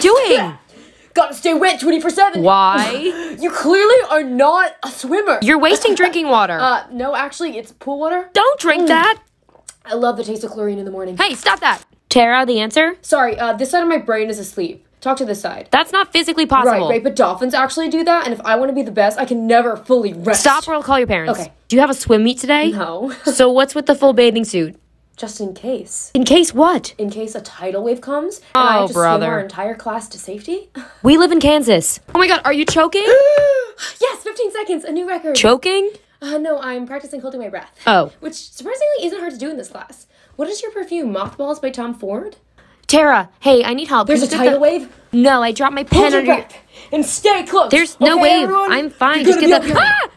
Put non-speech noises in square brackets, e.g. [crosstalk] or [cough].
doing? [laughs] Gotta stay wet 24 7. Why? [laughs] You clearly are not a swimmer. You're wasting drinking water. [laughs] Uh, no, actually, it's pool water. Don't drink that. I love the taste of chlorine in the morning. Hey, stop that. Tara, the answer? Sorry, uh, this side of my brain is asleep. Talk to this side. That's not physically possible. Right, right, but dolphins actually do that, and if I want to be the best, I can never fully rest. Stop or I'll call your parents. Okay. Do you have a swim meet today? No. So what's with the full bathing suit? Just in case. In case what? In case a tidal wave comes, and I Oh, have to brother. swim our entire class to safety. [laughs] We live in Kansas. Oh my god, are you choking? [gasps] yes, 15 seconds, a new record. choking? uh, no, I'm practicing holding my breath. Oh. Which surprisingly isn't hard to do in this class. What is your perfume? Mothballs by Tom Ford? Tara, hey, I need help. There's a tidal the- wave. No, I dropped my pen Hold your under. breath and stay close. There's no Okay, wave. everyone? I'm fine. Just get the. Ah!